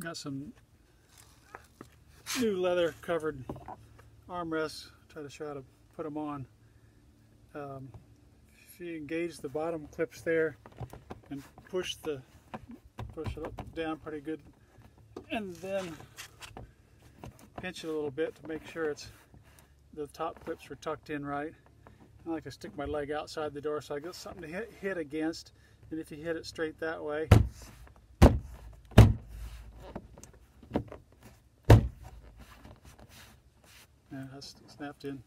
Got some new leather covered armrests. Try to try to put them on. Um, if you engage the bottom clips there and push the push it up, down pretty good, and then pinch it a little bit to make sure it's the top clips are tucked in right. I like to stick my leg outside the door so I get something to hit, hit against. And if you hit it straight that way, yeah, that's snapped in.